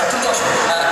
자, 등장하십니다.